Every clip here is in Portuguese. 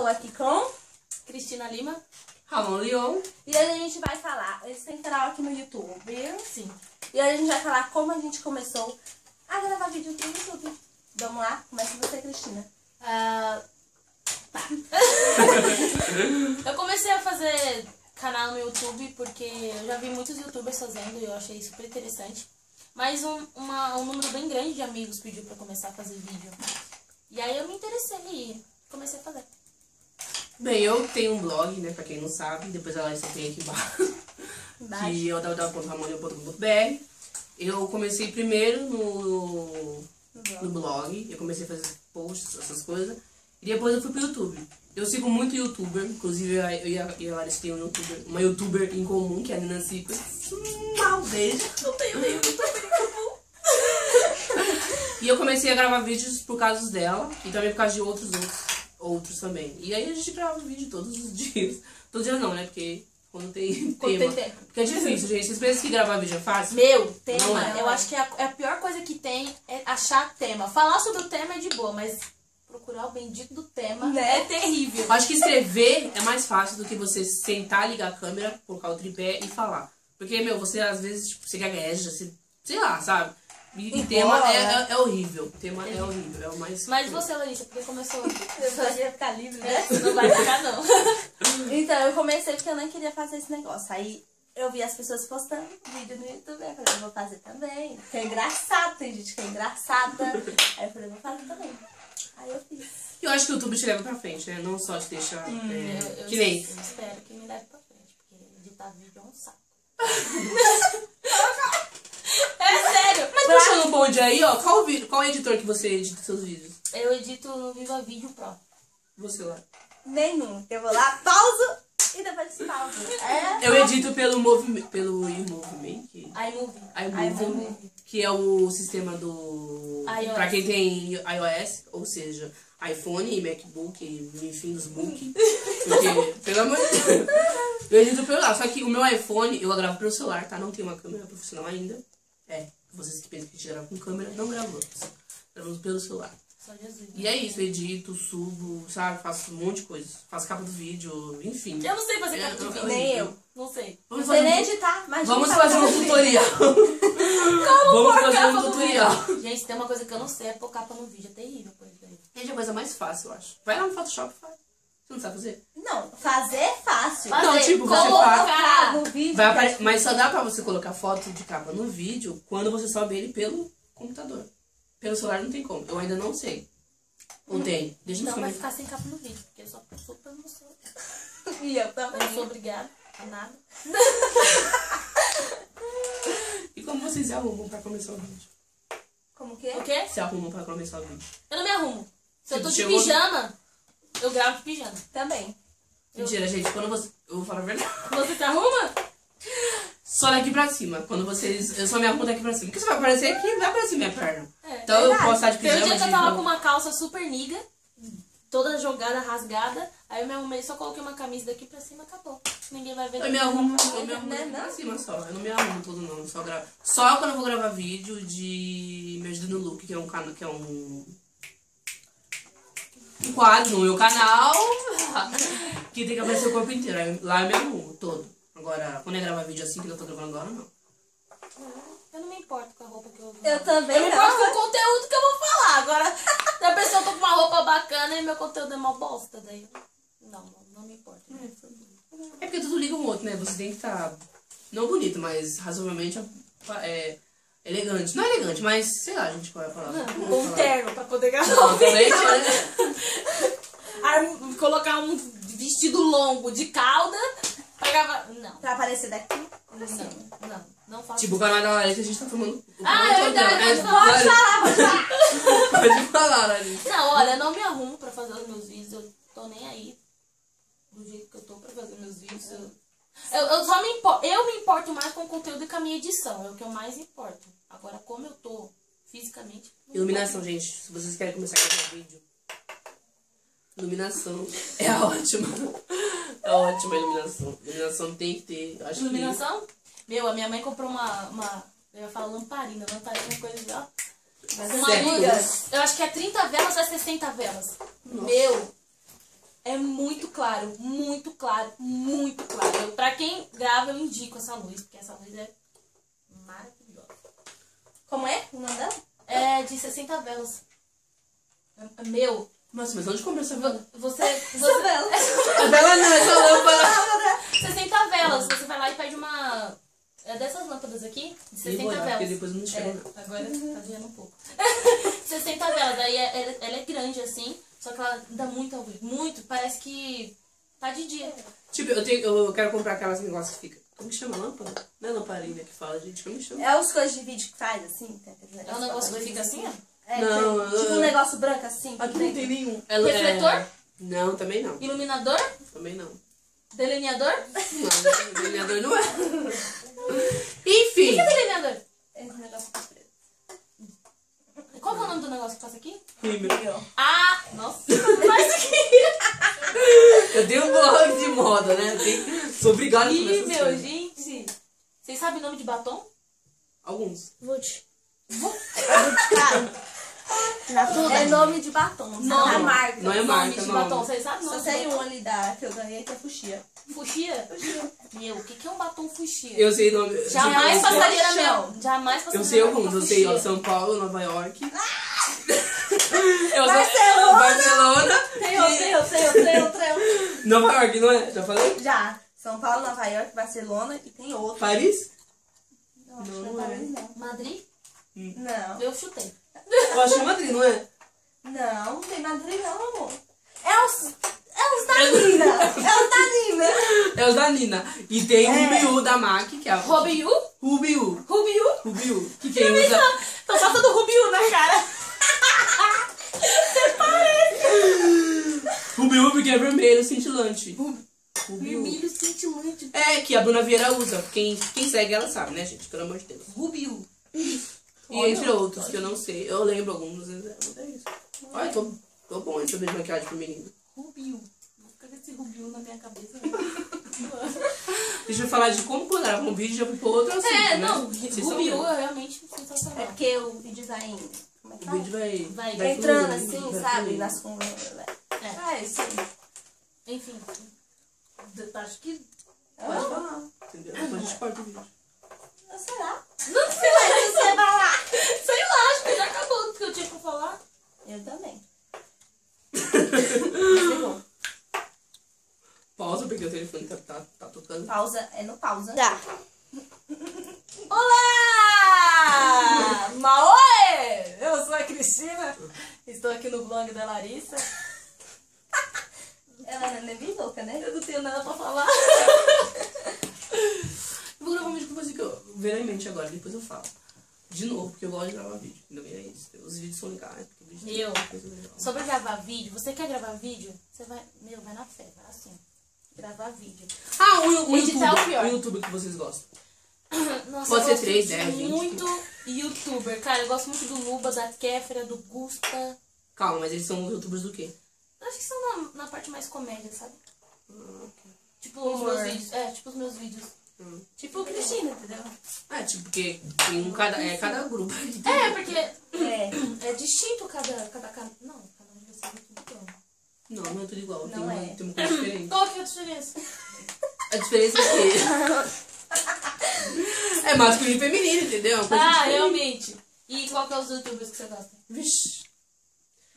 Estou aqui com. Cristina Lima. Ramon Leon. E hoje a gente vai falar. Eles têm canal aqui no YouTube. Sim. E hoje a gente vai falar como a gente começou a gravar vídeo no YouTube. Vamos lá? Começa você, Cristina. Ah, tá. eu comecei a fazer canal no YouTube porque eu já vi muitos youtubers fazendo e eu achei super interessante. Mas um, uma- um número bem grande de amigos pediu pra começar a fazer vídeo. E aí eu me interessei e comecei a fazer. Bem, eu tenho um blog, né, pra quem não sabe, depois ela tem aqui embaixo, Embaixo. que é o. Eu comecei primeiro no, no blog, eu comecei a fazer posts, essas coisas, e depois eu fui pro YouTube. Eu sigo muito youtuber, inclusive eu e a, e a Larissa tem um youtuber, uma youtuber em comum, que é a Nina Secret. Mal beijo, não tenho nenhum youtuber em comum. E eu comecei a gravar vídeos por causa dela e também por causa de outros outros, outros também. E aí a gente grava vídeo todos os dias. Todos os dias não, né? Porque quando tem Quando tema. tem tempo. Porque é difícil, gente. Vocês pensam que gravar vídeo é fácil? Meu, Não tema. é. Eu acho que a, a pior coisa que tem é achar tema. Falar sobre o tema é de boa, mas procurar o bendito do tema Né? é terrível. Eu acho que escrever é mais fácil do que você sentar, ligar a câmera, colocar o tripé e falar. Porque, meu, você às vezes, tipo, você gagueja, você, sei lá, sabe? E, e tema é, né? é, é horrível. O tema é horrível. É o mais. Mas você, Larissa, porque começou. Eu ia ficar livre, né? É, não vai ficar, não. Então, eu comecei porque eu nem queria fazer esse negócio. Aí eu vi as pessoas postando vídeo no YouTube. Aí eu falei, eu vou fazer também. Que é engraçado, tem gente que é engraçada. Aí eu falei, vou fazer também. Aí eu fiz. E eu acho que o YouTube te leva pra frente, né? Não só te deixa. é, Eu, eu que nem. eu espero que me leve pra frente, porque editar vídeo é um saco. Mas puxando um bonde aí, ó, qual, vi- qual editor que você edita seus vídeos? Eu edito no Viva Vídeo Pro. Você lá. Nenhum. Eu vou lá, pauso e depois pauso. É. Eu edito pelo movimento. Pelo Movement. iMovie. iMovie. Que é o sistema do. iOS. Pra quem tem iOS, ou seja, iPhone e MacBook, e, enfim, dos book. Porque, pelo amor de Deus. Eu edito pelo lá. Só que o meu iPhone, eu gravo pelo celular, tá? Não tenho uma câmera profissional ainda. É, vocês que pensam que a gente grava com câmera, não gravamos. Gravamos pelo celular. Só Jesus. E é isso, eu edito, subo, sabe? Faço um monte de coisa. Faço capa do vídeo, enfim. Eu não sei fazer É, capa eu- vídeo. Nem eu. Não sei. Vamos Não sei nem fazer, editar, mas vamos fazer um tutorial. Vamos fazer Capa um tutorial. Gente, tem uma coisa que eu não sei, é pôr capa no vídeo. É terrível isso daí. Gente, é a coisa mais fácil, eu acho. Vai lá no Photoshop e faz. Você não sabe fazer? Não, fazer é fácil. Fazer, Não, tipo, você colocar no vídeo. Vai que apare- é Mas só dá pra você colocar foto de capa no vídeo quando você sobe ele pelo computador. Pelo celular não tem como. Eu ainda não sei. Ou tem? Deixa nos Então vai ficar sem capa no vídeo, porque eu só sou pelo meu celular. E eu Eu também. não sou obrigada a nada. E como vocês se arrumam pra começar o vídeo? Como que é? O quê? Se arrumam pra começar o vídeo. Eu não me arrumo. Se eu tô de pijama, eu gravo de pijama. Também. Mentira, gente. Quando você... Eu vou falar a verdade. Você se arruma? Só daqui pra cima. Quando vocês... Eu só me arrumo daqui pra cima. Porque você vai aparecer aqui, vai aparecer minha perna. É. Então eu posso estar de Tem um pijama. dia que eu tava com uma calça super niga, toda jogada, rasgada. Aí eu me arrumei, só coloquei uma camisa daqui pra cima acabou. Ninguém vai ver. Eu me arrumo, eu me arrumo Né, daqui pra não? cima só. Eu não me arrumo todo não. Só, gra... só quando eu vou gravar vídeo de Me Ajuda no Look, que é um canal, que é um. Um quadro no meu canal. que tem que aparecer o corpo inteiro. Aí Lá eu me arrumo todo. Agora, quando é gravar vídeo assim que eu tô gravando agora, não. Eu não me importo com a roupa que eu vou Eu também Eu me não. importo com o conteúdo que eu vou falar. Agora, se a pessoa tá com uma roupa bacana e meu conteúdo é uma bosta, daí. Não, não, não me importa. É porque tudo liga um outro, né? Você tem que estar. Não bonito, mas razoavelmente é, elegante. Não elegante, mas sei lá, a gente pode falar. Com um terno pra poder gravar Não, também, né? Aí, colocar um vestido longo de calda pra gravar. Não, Pra aparecer daqui. não, não, não faço Tipo, o canal da Larissa a gente tá tomando. o Ah, é todo verdade, dela. pode falar, Larissa, Fala, pode falar. Pode falar, Larissa. Não, olha, eu não me arrumo pra fazer os meus vídeos. Eu tô nem aí do jeito que eu tô pra fazer meus vídeos. Eu, eu, eu só me importo, eu me importo mais com o conteúdo e com a minha edição. É o que eu mais importo. Agora, como eu tô fisicamente. não Iluminação, gente. Se vocês querem começar a gravar vídeo. Iluminação é ótima. É ótima a iluminação. Iluminação tem que ter. Acho Iluminação? Meu, a minha mãe comprou uma. uma eu ia falar lamparina, lamparina é coisa de. ó, Mas Uma luz, eu acho que é 30 velas ou é 60 velas. Meu, É muito claro, muito claro, muito claro. Eu, pra quem grava, eu indico essa luz, porque essa luz é maravilhosa. Como é o nome dela? É de 60 velas. É- é Meu, Nossa, mas onde comprou essa vela? vo- você. Essa vela. A vela não, essa lâmpada. 60 velas, você vai lá e pede uma. É dessas lâmpadas aqui, de E 60 vou lá, porque velas. depois não chega É, não. agora tá vendo um pouco. 60 velas, aí é- ela, ela é grande assim, só que ela dá muita luz. Muito, parece que tá de dia. Tipo, eu, tenho, eu quero comprar aquelas negócios que fica... Como que chama lâmpada? Não é lamparina que fala, gente. Como que chama? É os coisas de vídeo que faz, assim? É um negócio que fica assim, ó. É, Não, tem, tipo eu- um negócio branco assim. Aqui não tem nenhum. Refletor? Não, também não. Iluminador? Também não. Delineador? Não, delineador não é. O Enfim. que é delineador? Esse negócio tá preto. Qual que é o nome do negócio que passa aqui? rímel. Ah! Nossa! Mas aqui! Eu tenho um blog de moda, né? Eu tenho- Sou obrigado a Ih, essas gente! Vocês sabem o nome de batom? Alguns. Vult. É nome de batom, não Nome. é marca. Não é Nome marca, de batom, vocês sabem o Só sei batom? um ali da, que eu ganhei, que é fuxia. Fuxia? Meu, o que, que é um batom fuxia? Eu sei o nome. Jamais eu sei- passaria na minha. Jamais passaria Eu sei alguns. Eu sei ó, fuxia. São Paulo, Nova York. Eu sei- Barcelona. Barcelona. Tem outro, tem outro, tem outro, tem outro. Nova York, não é? Já falei? Já. São Paulo, Nova York, Barcelona e tem outro. Paris? Não, Não não é é. Paris, não. Madrid? Não. Eu chutei. Eu acho que é Madrid, não é? Não, não tem Madrid não, amor. É os... É os da Nina. É os da Nina. É os da Nina. E tem o É. Rubiu da MAC, que é a. Rubiu? Rubiu. Rubiu? Rubiu. Que quem usa. Tô passando Rubiu na cara. Rubiu porque é vermelho cintilante. Rubiu. Vermelho cintilante. É, que a Bruna Vieira usa. Quem, quem segue ela sabe, né, gente? Pelo amor de Deus. Rubiu. E entre outros, que eu não sei. Eu lembro alguns, mas é é isso. Olha, tô, tô bom esse de maquiagem pro menino. Rubiu. Vou ficar com esse Rubiu na minha cabeça. Deixa eu falar de como gravar um vídeo já fui pro outro assunto, É, né? não, Rubiu é realmente É sensacional. porque o vídeo vai... Como é que O vídeo vai, Vai Vai entrando fluindo, assim, vai sabe? fluindo. Nas conversas. É. Ah, isso aí. Enfim. Acho que. Pode falar, entendeu? Depois a gente corta o vídeo. Ah, Será? Não sei lá, você vai lá. Sei lá, acho que já acabou tudo que eu tinha pra falar. Eu também. Pausa, porque o telefone tá, tá, tá tocando. Pausa, é no pausa. Tá. Olá! Maoe! Eu sou a Cristina. Estou aqui no blog da Larissa. Ela não é bem louca, né? Eu não tenho nada pra falar. Eu vou gravar um vídeo com você que eu veio mente agora, depois eu falo. De novo, porque eu gosto de gravar vídeo. Ainda bem é isso. Os vídeos são legais. O vídeo Eu. legal. Sobre gravar vídeo, você quer gravar vídeo? Você vai. Meu, vai na fé, vai assim. Gravar vídeo. Ah, o, o Editar é o YouTube. pior. O YouTube que vocês gostam. Nossa, Pode ser gosto três, de dez, vinte. Muito youtuber. Cara, eu gosto muito do Luba, da Kéfera, do Gusta. Calma, mas eles são youtubers do quê? Acho que são na, na parte mais comédia, sabe? Ah, ok. Tipo os Humor. meus vídeos. É, tipo os meus vídeos. Cristina, entendeu? É, tipo, porque tem um cada, é cada grupo. É, porque É. é distinto cada, cada canal. Não, cada um de vocês é tudo igual. Não, não é tudo igual. tem, Não uma, é. tem uma coisa diferente. Qual que é a diferença? A diferença é que. é masculino e feminino, entendeu? É uma coisa Ah, diferente. realmente. E qual que é os youtubers que você gosta? Vixe.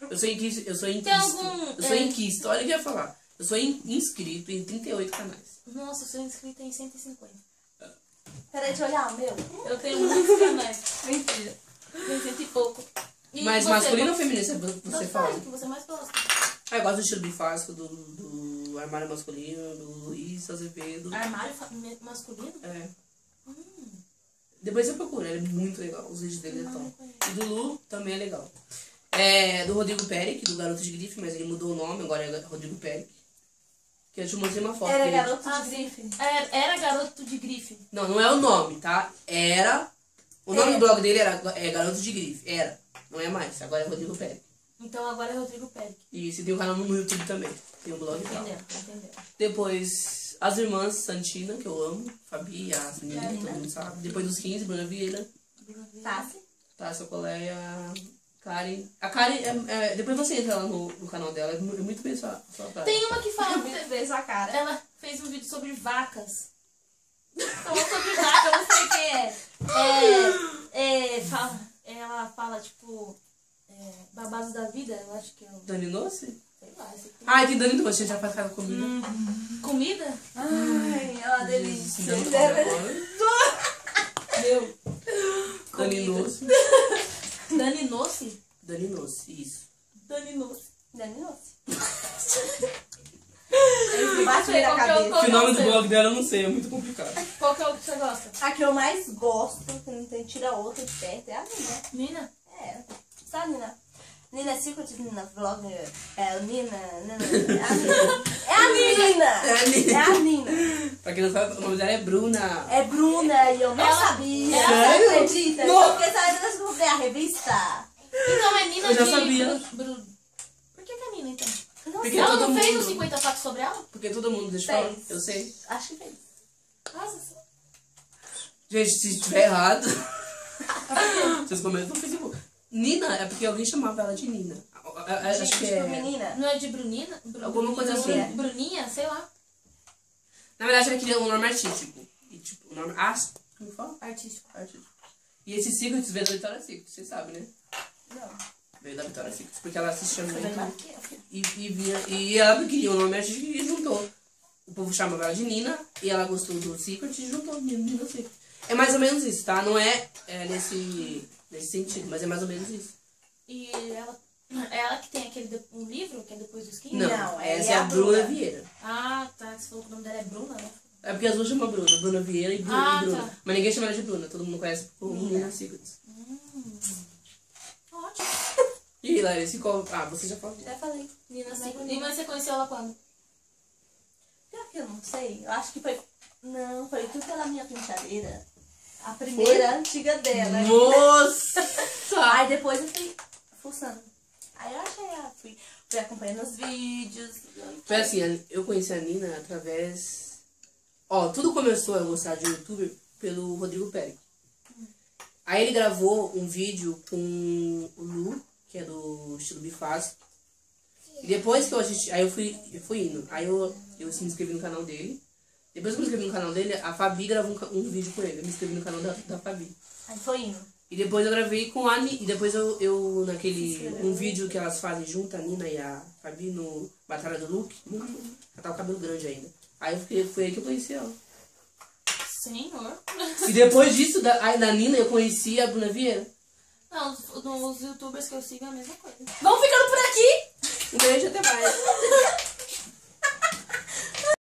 Eu sou inquisto. Eu sou inquisto. Tem algum- Eu sou é. inquisto. Olha o que eu ia falar. Eu sou in- inscrito em 38 canais. Nossa, eu sou inscrita em 150. Peraí, deixa eu olhar o meu. Eu tenho muitos canais. Mentira. Tem cento e pouco. E Mas você, masculino ou feminino? Você, você fala. que você mais gosta. Ah, eu gosto do estilo bifásico, do, do armário masculino, do Luiz Azevedo. Armário fa- me- masculino? É. Depois você procura, ele é muito legal. Os vídeos dele é top. conheço. E do Lu também é legal. É do Rodrigo Peric, do Garoto de Grife, mas ele mudou o nome, agora é Rodrigo Peric. Que eu te mostrei uma foto Era dele. garoto Ah, de sim. grife. Era, era garoto de grife. Não, não é o nome, tá? Era. O nome É. do blog dele era é Garoto de Grife. Era. Não é mais. Agora é Rodrigo Peric. Então agora é Rodrigo Pérez. E você tem um canal no YouTube também. Tem um blog e tal. Entendeu? Entendeu? Depois, as irmãs Santina, que eu amo. Fabi, Yasmin, Karina. todo mundo sabe. Depois dos 15, Bruna Vieira. Tassi. Tássia Coleia. Karen. A Karen, é, é, depois você entra lá no, no canal dela, é é muito bem sua, sua praia. Tem uma que fala. Ver sua cara. Ela fez um vídeo sobre vacas. Falou sobre vaca, eu não sei quem é. É. é, fala, ela fala, tipo. É, babados da vida, eu acho que é um. Dani Noce? Sei lá, esse aqui. Ai, tem Dani Noce, a gente já faz cada comida. Comida? Ai, é uma delícia. Meu. Dani. Noce. Dani Noce? Dani Noce, isso. Dani Noce. Dani Noce. Bate na qual que é o- cabeça. qual Que o nome do blog dela eu não sei, é muito complicado. Qual que é o que você gosta? A que eu mais gosto, que não tem tira outra de perto, é a Nina. Nina? É, sabe, Nina? Nina Secret, Nina Vlog, é Nina, Nina, é a Nina. É a Nina! É a Nina. É a Nina. Pra quem não sabe, o nome dela é Bruna. É Bruna e eu não Ela- sabia. ela- Você acredita? Não. Eu fiquei sabendo que eu comprei a revista. Então é Nina Eu já de sabia. Bru- Por que, que é Nina, então? Não Porque ela todo não fez os 50 fatos sobre ela? Porque todo mundo deixa eu falar. Fez. Eu sei. Acho que fez. Nossa, Gente, se estiver errado, vocês comentam no Facebook. Nina é porque alguém chamava ela de Nina. A- a- a- Acho Gente, que tipo, é. menina. não é de Brunina? Bru- Alguma coisa assim. Bruninha, sei lá. Na verdade, ela queria um nome artístico. E tipo, o nome. Ah, como fala? Artístico. Artístico. E esse Secrets veio da Vitória Secret, vocês sabem, né? Não. Veio da Vitória Secret. Porque ela assistia muito. E, e, via, e ela queria um nome artístico e juntou. O povo chamava ela de Nina e ela gostou do Secret e juntou Nina, Nina Secret. É mais ou menos isso, tá? Não é, é nesse, nesse sentido, mas é mais ou menos isso. E ela, é ela que tem aquele de- um livro que é depois dos 15? Não, Não, essa é é a a Bruna Bruna. Vieira. Ah, tá. Você falou que o nome dela é Bruna, né? É porque as duas chamam Bruna, Bruna Vieira e Bruna. Ah, e Bruna. tá. Mas ninguém chama ela de Bruna, todo mundo conhece Nina. Nina Secrets. Ótimo. E Larissa, qual. Ah, você já falou. Já falei. Nina, não- E mas você conheceu ela quando? Pior que eu não sei. Eu acho que foi. Não, foi tudo pela minha penteadeira. A primeira antiga dela. Nossa! Aí depois eu fui fuçando. Aí eu achei, ah, fui, fui acompanhando os vídeos. Foi assim, eu conheci a Nina através. Ó, tudo começou a gostar de youtuber pelo Rodrigo Pérez. Aí ele gravou um vídeo com o Lu, que é do estilo Bifaz. E depois que eu assisti, aí eu fui, eu fui indo. Aí eu, eu me inscrevi no canal dele. Depois que eu me inscrevi no canal dele, a Fabi gravou um, um vídeo com ele. Eu me inscrevi no canal da, da Fabi. Aí foi indo. E depois eu gravei com a Nina. E depois eu, eu naquele. Um vídeo que elas fazem junto, a Nina e a Fabi, no Batalha do Look. Ela tá com o cabelo grande ainda. Aí eu fiquei, foi aí que eu conheci ela. Senhor. E depois disso, da, aí da Nina, eu conheci a Bruna Vieira. Não, os, os youtubers que eu sigo é a mesma coisa. Vamos ficando por aqui! Um beijo, até mais.